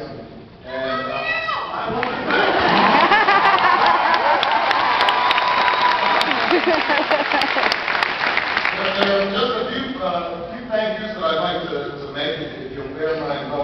Tyson. There are just a few, uh, few thank yous that I'd like to, to make if you'll bear my. mind.